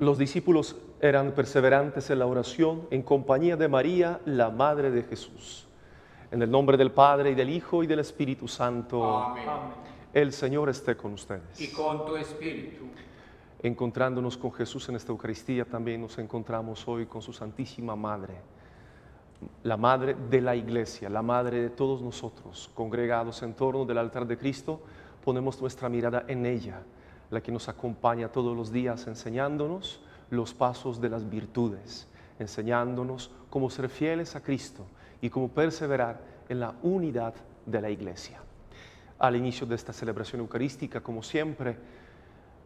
Los discípulos eran perseverantes en la oración en compañía de María, la Madre de Jesús. En el nombre del Padre y del Hijo y del Espíritu Santo. Amén. El Señor esté con ustedes. Y con tu espíritu. Encontrándonos con Jesús en esta Eucaristía, también nos encontramos hoy con su Santísima Madre, la Madre de la Iglesia, la Madre de todos nosotros, congregados en torno del altar de Cristo, ponemos nuestra mirada en ella, la que nos acompaña todos los días enseñándonos los pasos de las virtudes, enseñándonos cómo ser fieles a Cristo y cómo perseverar en la unidad de la Iglesia. Al inicio de esta celebración eucarística, como siempre,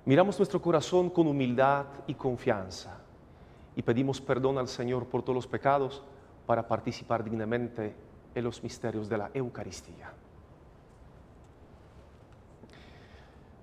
miramos nuestro corazón con humildad y confianza y pedimos perdón al Señor por todos los pecados para participar dignamente en los misterios de la Eucaristía.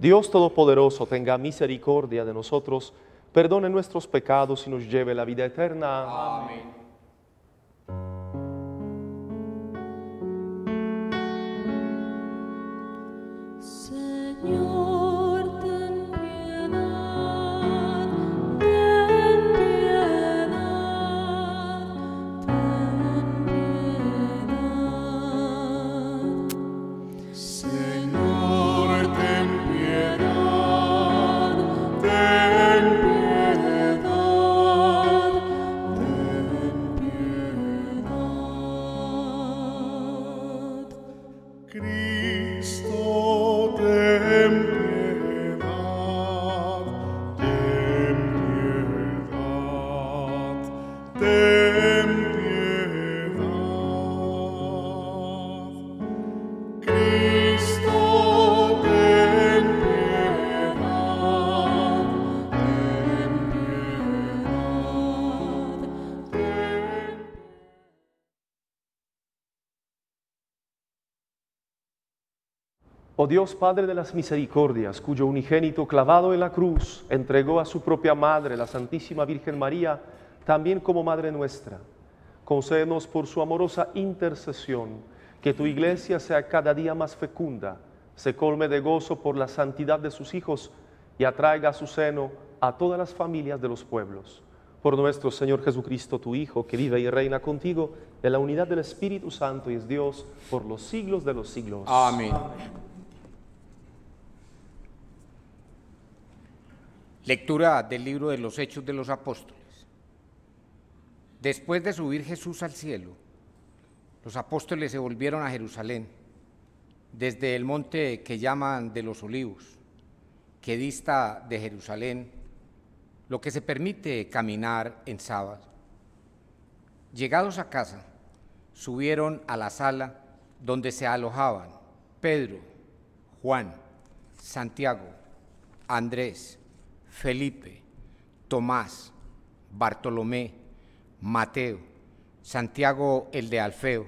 Dios Todopoderoso tenga misericordia de nosotros, perdone nuestros pecados y nos lleve la vida eterna. Amén. Oh Dios Padre de las Misericordias, cuyo unigénito clavado en la cruz entregó a su propia Madre, la Santísima Virgen María, también como Madre nuestra, concédenos por su amorosa intercesión que tu iglesia sea cada día más fecunda, se colme de gozo por la santidad de sus hijos y atraiga a su seno a todas las familias de los pueblos. Por nuestro Señor Jesucristo, tu Hijo, que vive y reina contigo en la unidad del Espíritu Santo y es Dios por los siglos de los siglos. Amén. Lectura del libro de los Hechos de los Apóstoles. Después de subir Jesús al cielo, los apóstoles se volvieron a Jerusalén, desde el monte que llaman de los olivos, que dista de Jerusalén, lo que se permite caminar en sábado. Llegados a casa, subieron a la sala donde se alojaban Pedro, Juan, Santiago, Andrés, Felipe, Tomás, Bartolomé, Mateo, Santiago el de Alfeo,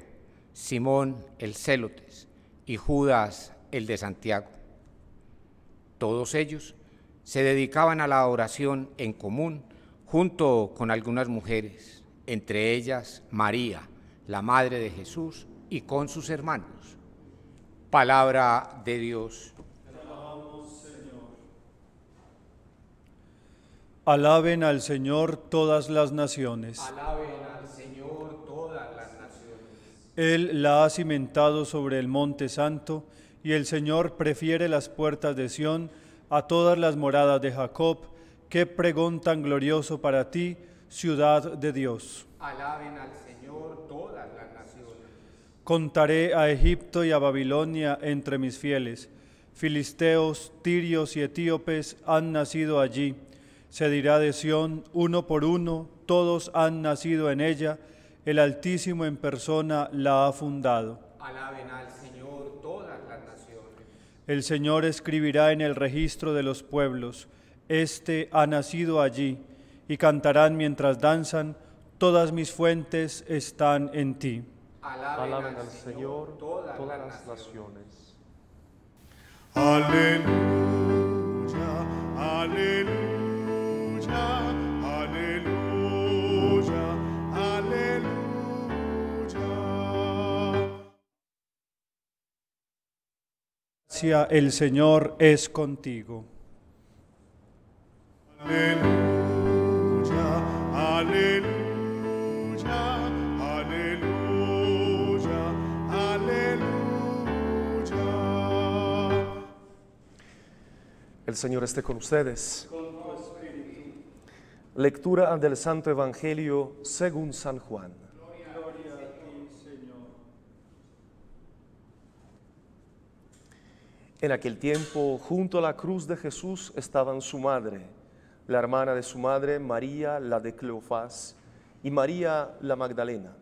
Simón el Célotes y Judas el de Santiago. Todos ellos se dedicaban a la oración en común junto con algunas mujeres, entre ellas María, la Madre de Jesús, y con sus hermanos. Palabra de Dios. Alaben al Señor todas las naciones. Alaben al Señor todas las naciones. Él la ha cimentado sobre el monte santo, y el Señor prefiere las puertas de Sión a todas las moradas de Jacob. Qué pregón tan glorioso para ti, ciudad de Dios. Alaben al Señor todas las naciones. Contaré a Egipto y a Babilonia entre mis fieles. Filisteos, tirios y etíopes han nacido allí. Se dirá de Sión, uno por uno, todos han nacido en ella. El Altísimo en persona la ha fundado. Alaben al Señor todas las naciones. El Señor escribirá en el registro de los pueblos, Este ha nacido allí, y cantarán mientras danzan, todas mis fuentes están en ti. Alaben al Señor todas las naciones. Aleluya, aleluya, el Señor es contigo. Aleluya, aleluya, aleluya, aleluya. El Señor esté con ustedes. Lectura del Santo Evangelio según San Juan. En aquel tiempo, junto a la cruz de Jesús estaban su madre, la hermana de su madre, María, la de Cleofás, y María la Magdalena.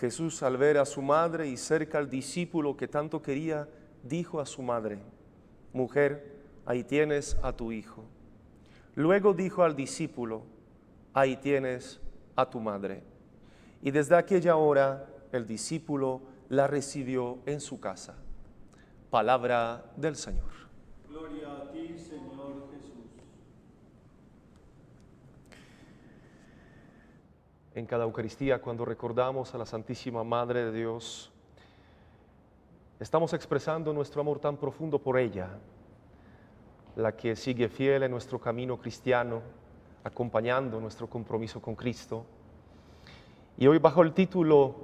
Jesús, al ver a su madre y cerca al discípulo que tanto quería, dijo a su madre, Mujer, ahí tienes a tu hijo. Luego dijo al discípulo, ahí tienes a tu madre. Y desde aquella hora el discípulo la recibió en su casa. Palabra del Señor. Gloria a ti, Señor Jesús. En cada Eucaristía, cuando recordamos a la Santísima Madre de Dios, estamos expresando nuestro amor tan profundo por ella, la que sigue fiel en nuestro camino cristiano, acompañando nuestro compromiso con Cristo. Y hoy bajo el título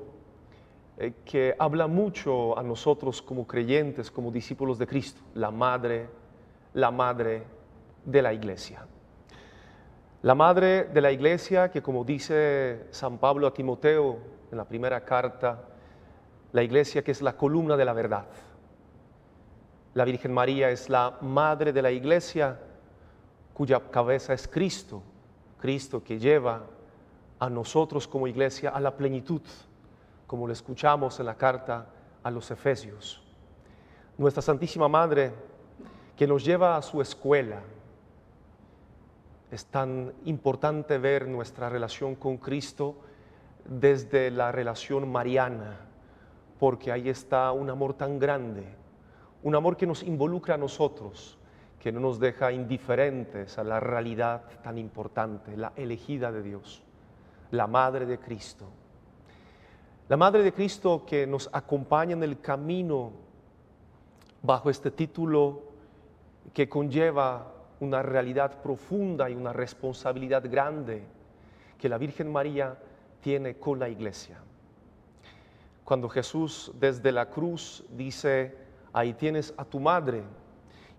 eh, que habla mucho a nosotros como creyentes, como discípulos de Cristo, la madre, la madre de la iglesia. La madre de la iglesia que como dice San Pablo a Timoteo en la primera carta, la iglesia que es la columna de la verdad. La Virgen María es la madre de la iglesia cuya cabeza es Cristo, Cristo que lleva a nosotros como iglesia a la plenitud, como lo escuchamos en la carta a los Efesios. Nuestra Santísima Madre que nos lleva a su escuela. Es tan importante ver nuestra relación con Cristo desde la relación mariana, porque ahí está un amor tan grande, un amor que nos involucra a nosotros, que no nos deja indiferentes a la realidad tan importante, la elegida de Dios, la Madre de Cristo. La Madre de Cristo que nos acompaña en el camino bajo este título que conlleva una realidad profunda y una responsabilidad grande que la Virgen María tiene con la iglesia. Cuando Jesús desde la cruz dice, ahí tienes a tu madre,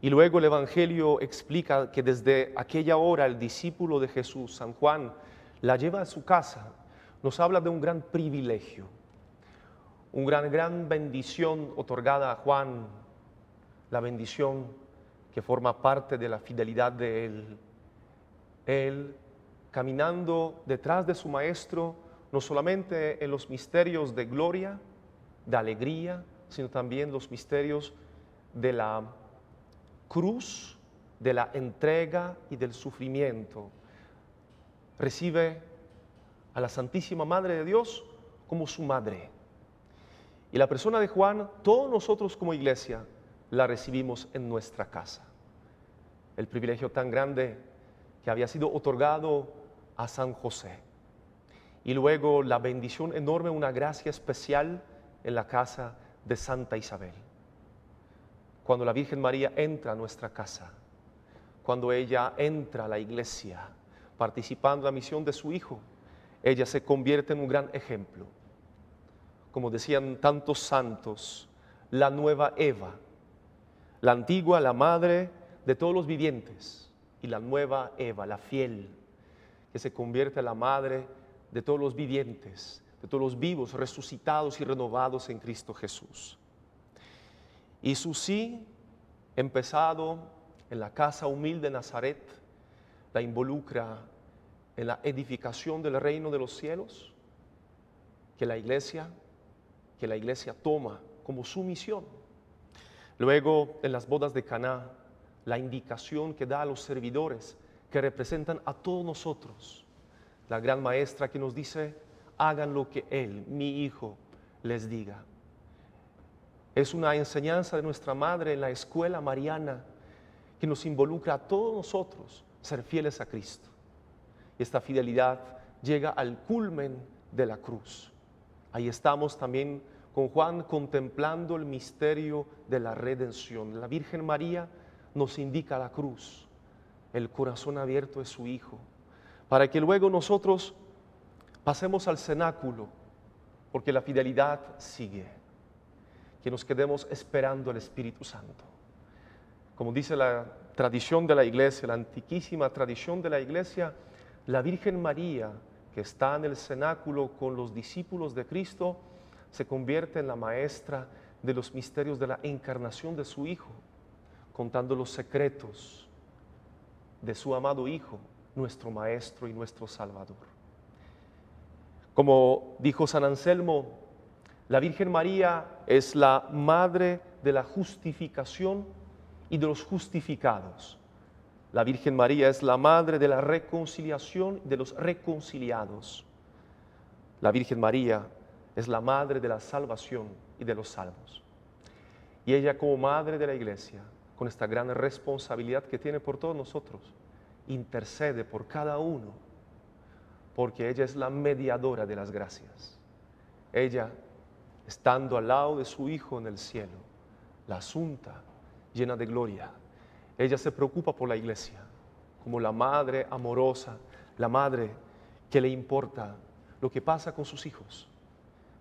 y luego el Evangelio explica que desde aquella hora el discípulo de Jesús, San Juan, la lleva a su casa, nos habla de un gran privilegio, una gran, gran bendición otorgada a Juan, la bendición que forma parte de la fidelidad de él. Él, caminando detrás de su maestro, no solamente en los misterios de gloria, de alegría, sino también los misterios de la cruz, de la entrega y del sufrimiento. Recibe a la Santísima Madre de Dios como su madre. Y la persona de Juan, todos nosotros como iglesia, la recibimos en nuestra casa. El privilegio tan grande que había sido otorgado a San José. Y luego la bendición enorme, una gracia especial en la casa de Santa Isabel. Cuando la Virgen María entra a nuestra casa, cuando ella entra a la iglesia, participando en la misión de su Hijo, ella se convierte en un gran ejemplo. Como decían tantos santos, la nueva Eva, la antigua, la madre de todos los vivientes, y la nueva Eva, la fiel, que se convierte en la madre de todos los vivientes, de todos los vivos, resucitados y renovados en Cristo Jesús. Y su sí, empezado en la casa humilde de Nazaret, la involucra en la edificación del reino de los cielos, que la iglesia, que la iglesia toma como su misión. Luego, en las bodas de Caná, la indicación que da a los servidores que representan a todos nosotros la gran maestra que nos dice, hagan lo que Él, mi Hijo, les diga. Es una enseñanza de nuestra Madre en la escuela mariana que nos involucra a todos nosotros ser fieles a Cristo. Y esta fidelidad llega al culmen de la cruz. Ahí estamos también con Juan contemplando el misterio de la redención. La Virgen María nos indica la cruz, el corazón abierto de su Hijo, para que luego nosotros pasemos al cenáculo, porque la fidelidad sigue, que nos quedemos esperando el Espíritu Santo. Como dice la tradición de la iglesia, la antiquísima tradición de la iglesia, la Virgen María, que está en el cenáculo con los discípulos de Cristo, se convierte en la maestra de los misterios de la encarnación de su Hijo, contando los secretos de su amado Hijo, nuestro Maestro y nuestro Salvador. Como dijo San Anselmo, la Virgen María es la madre de la justificación y de los justificados. La Virgen María es la madre de la reconciliación y de los reconciliados. La Virgen María es la madre de la salvación y de los salvos. Y ella como madre de la iglesia, con esta gran responsabilidad que tiene por todos nosotros, intercede por cada uno, porque ella es la mediadora de las gracias. Ella, estando al lado de su Hijo en el cielo, la asunta, llena de gloria, ella se preocupa por la iglesia, como la madre amorosa, la madre que le importa lo que pasa con sus hijos.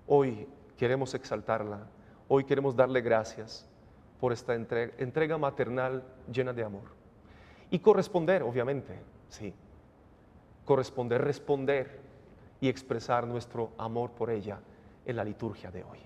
Hoy queremos exaltarla, hoy queremos darle gracias por esta entrega, entrega maternal llena de amor. Y corresponder, obviamente, sí. Corresponder, responder y expresar nuestro amor por ella en la liturgia de hoy.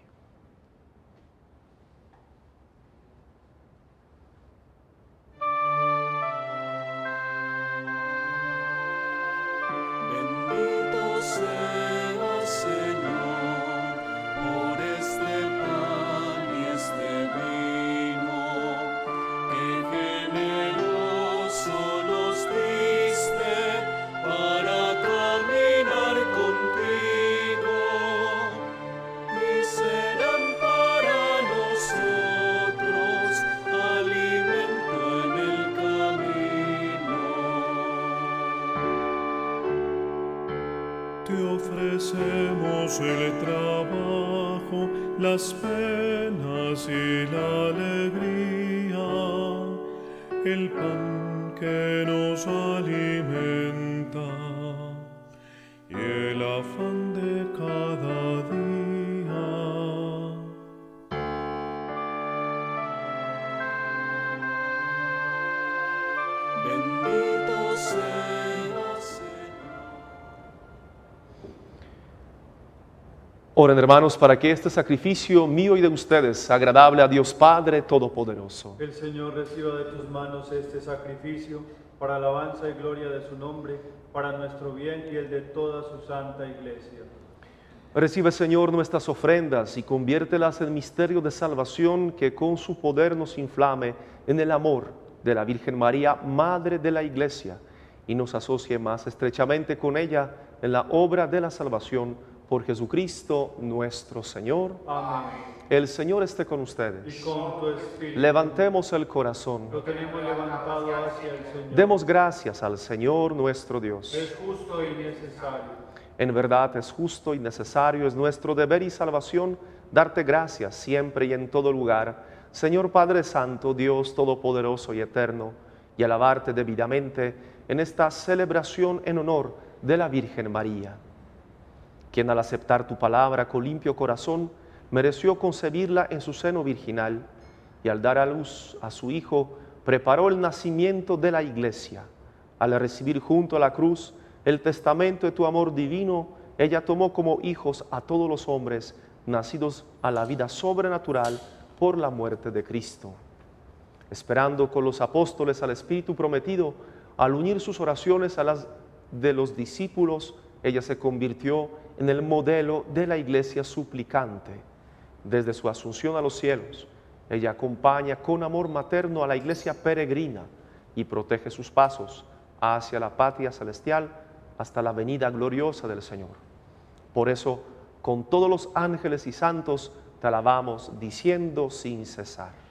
Las penas y la alegría, el pan Oren hermanos para que este sacrificio mío y de ustedes, agradable a Dios Padre Todopoderoso. El Señor reciba de tus manos este sacrificio para alabanza y gloria de su nombre, para nuestro bien y el de toda su santa iglesia. Recibe, Señor, nuestras ofrendas y conviértelas en misterio de salvación que con su poder nos inflame en el amor de la Virgen María, Madre de la Iglesia, y nos asocie más estrechamente con ella en la obra de la salvación por Jesucristo nuestro Señor. Amén. El Señor esté con Y ustedes. con tu espíritu. Levantemos el corazón. Lo tenemos levantado hacia el Señor. Demos gracias al Señor nuestro Dios. Es justo y necesario. En verdad es justo y necesario, es nuestro deber y salvación darte gracias siempre y en todo lugar, Señor Padre Santo, Dios Todopoderoso y Eterno, y alabarte debidamente en esta celebración en honor de la Virgen María, quien al aceptar tu palabra con limpio corazón, mereció concebirla en su seno virginal, y al dar a luz a su Hijo, preparó el nacimiento de la Iglesia. Al recibir junto a la cruz el testamento de tu amor divino, ella tomó como hijos a todos los hombres nacidos a la vida sobrenatural por la muerte de Cristo. Esperando con los apóstoles al Espíritu prometido, al unir sus oraciones a las de los discípulos, ella se convirtió en el modelo de la iglesia suplicante. Desde su asunción a los cielos, ella acompaña con amor materno a la iglesia peregrina y protege sus pasos hacia la patria celestial hasta la venida gloriosa del Señor. Por eso, con todos los ángeles y santos, te alabamos diciendo sin cesar.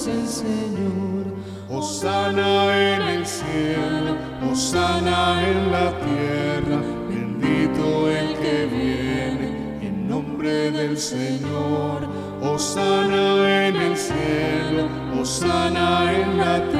Es el Señor. Osana en el cielo, Osana en la tierra, bendito el que viene en nombre del Señor. Osana en el cielo, Osana en la tierra,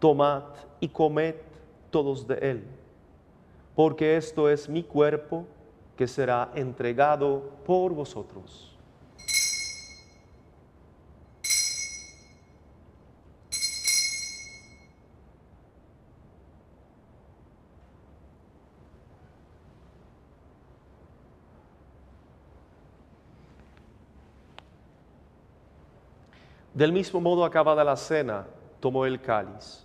tomad y comed todos de él, porque esto es mi cuerpo que será entregado por vosotros. Del mismo modo, acabada la cena, tomó el cáliz,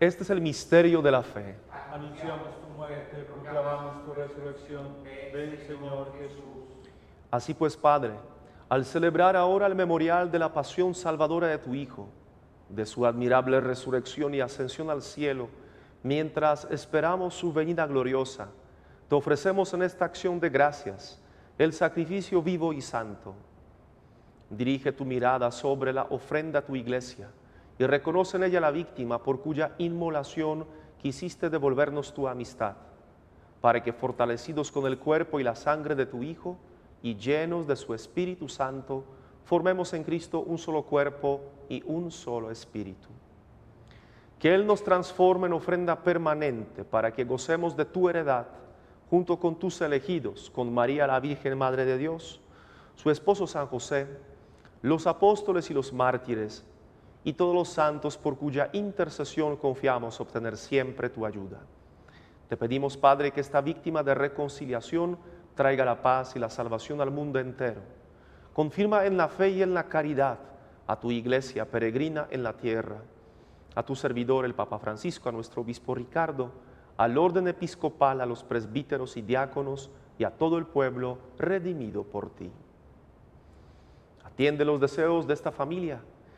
Este es el misterio de la fe. Anunciamos tu muerte, proclamamos tu resurrección. Ven, Señor Jesús. Así pues, Padre, al celebrar ahora el memorial de la pasión salvadora de tu Hijo, de su admirable resurrección y ascensión al cielo, mientras esperamos su venida gloriosa, te ofrecemos en esta acción de gracias el sacrificio vivo y santo. Dirige tu mirada sobre la ofrenda a tu iglesia y reconoce en ella la víctima por cuya inmolación quisiste devolvernos tu amistad, para que fortalecidos con el cuerpo y la sangre de tu Hijo y llenos de su Espíritu Santo, formemos en Cristo un solo cuerpo y un solo espíritu. Que Él nos transforme en ofrenda permanente para que gocemos de tu heredad junto con tus elegidos, con María la Virgen Madre de Dios, su esposo San José, los apóstoles y los mártires, y todos los santos por cuya intercesión confiamos obtener siempre tu ayuda. Te pedimos, Padre, que esta víctima de reconciliación traiga la paz y la salvación al mundo entero. Confirma en la fe y en la caridad a tu iglesia peregrina en la tierra, a tu servidor el Papa Francisco, a nuestro obispo Ricardo, al orden episcopal, a los presbíteros y diáconos y a todo el pueblo redimido por ti. Atiende los deseos de esta familia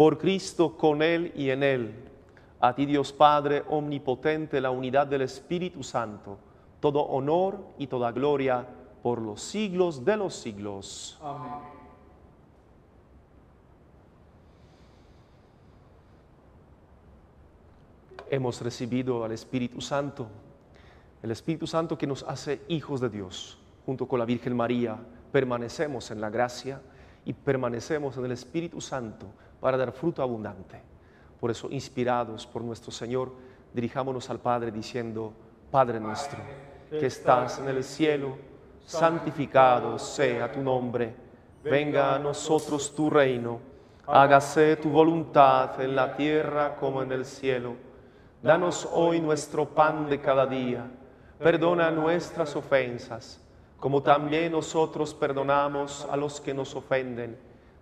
Por Cristo, con Él y en Él, a ti Dios Padre Omnipotente, la unidad del Espíritu Santo, todo honor y toda gloria por los siglos de los siglos. Hemos recibido al Espíritu Santo, el Espíritu Santo que nos hace hijos de Dios. Junto con la Virgen María permanecemos en la gracia y permanecemos en el Espíritu Santo para dar fruto abundante. Por eso, inspirados por nuestro Señor, dirijámonos al Padre diciendo, Padre nuestro, que estás en el cielo, santificado sea tu nombre, venga a nosotros tu reino, hágase tu voluntad en la tierra como en el cielo. Danos hoy nuestro pan de cada día, perdona nuestras ofensas, como también nosotros perdonamos a los que nos ofenden.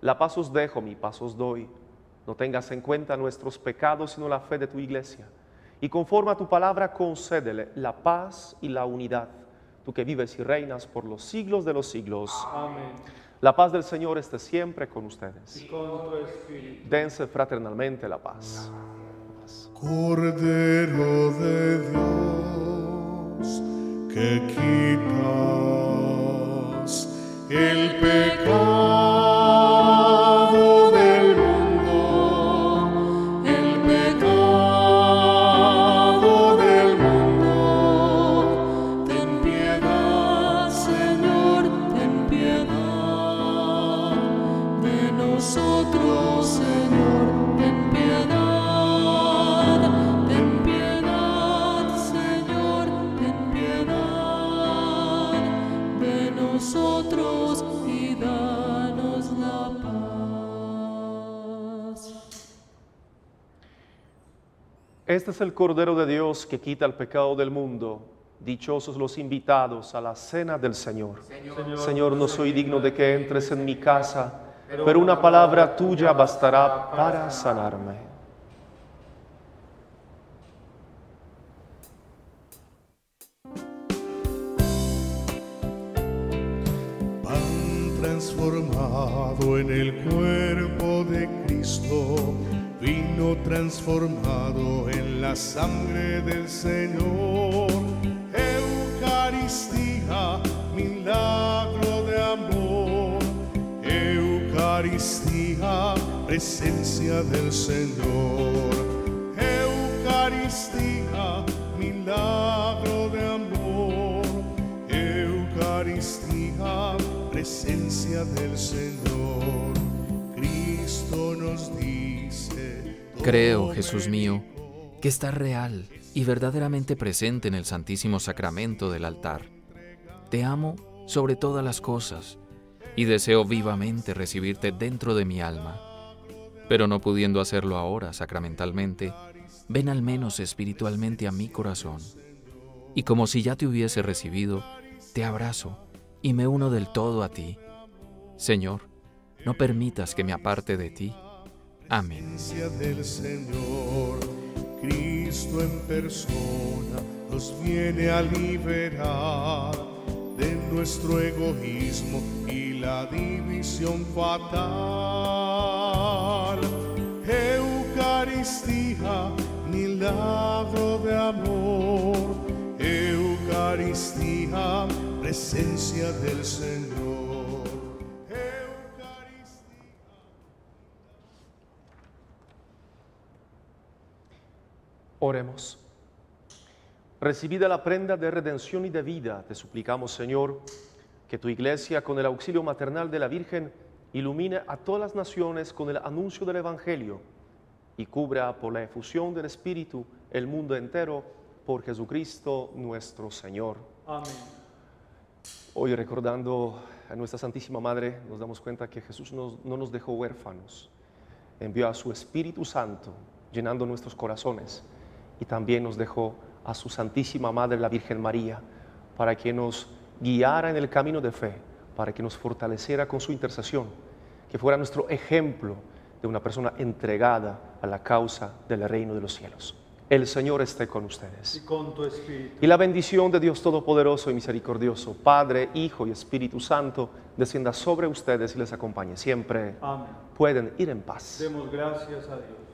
la paz os dejo, mi paz os doy. No tengas en cuenta nuestros pecados, sino la fe de tu iglesia. Y conforme a tu palabra, concédele la paz y la unidad, tú que vives y reinas por los siglos de los siglos. Amén. La paz del Señor esté siempre con ustedes. Y con tu espíritu. Dense fraternalmente la paz. Cordero de Dios, que quitas el pecado es el Cordero de Dios que quita el pecado del mundo. Dichosos los invitados a la cena del Señor. Señor, no soy digno de que entres en mi casa, pero una palabra tuya bastará para sanarme. Pan transformado en el cuerpo de Cristo, vino transformado en la sangre del Señor. Eucaristía, milagro de amor. Eucaristía, presencia del Señor. Eucaristía, milagro de amor. Eucaristía, presencia del Señor. Cristo nos dice. Creo, "Todo Jesús mío, dijo". que estás real y verdaderamente presente en el Santísimo Sacramento del altar. Te amo sobre todas las cosas y deseo vivamente recibirte dentro de mi alma. Pero no pudiendo hacerlo ahora sacramentalmente, ven al menos espiritualmente a mi corazón. Y como si ya te hubiese recibido, te abrazo y me uno del todo a ti. Señor, no permitas que me aparte de ti. Amén. del Señor. Cristo en persona nos viene a liberar de nuestro egoísmo y la división fatal. Eucaristía, milagro de amor. Eucaristía, presencia del Señor. Oremos. Recibida la prenda de redención y de vida, te suplicamos, Señor, que tu iglesia, con el auxilio maternal de la Virgen, ilumine a todas las naciones con el anuncio del Evangelio y cubra por la efusión del Espíritu el mundo entero por Jesucristo nuestro Señor. Amén. Hoy recordando a nuestra Santísima Madre nos damos cuenta que Jesús nos- no nos dejó huérfanos, envió a su Espíritu Santo llenando nuestros corazones y también nos dejó a su Santísima Madre la Virgen María para que nos guiara en el camino de fe, para que nos fortaleciera con su intercesión, que fuera nuestro ejemplo de una persona entregada a la causa del reino de los cielos. El Señor esté con ustedes. Y con tu espíritu. Y la bendición de Dios Todopoderoso y Misericordioso, Padre, Hijo y Espíritu Santo, descienda sobre ustedes y les acompañe siempre. Amén. Pueden ir en paz. Demos gracias a Dios.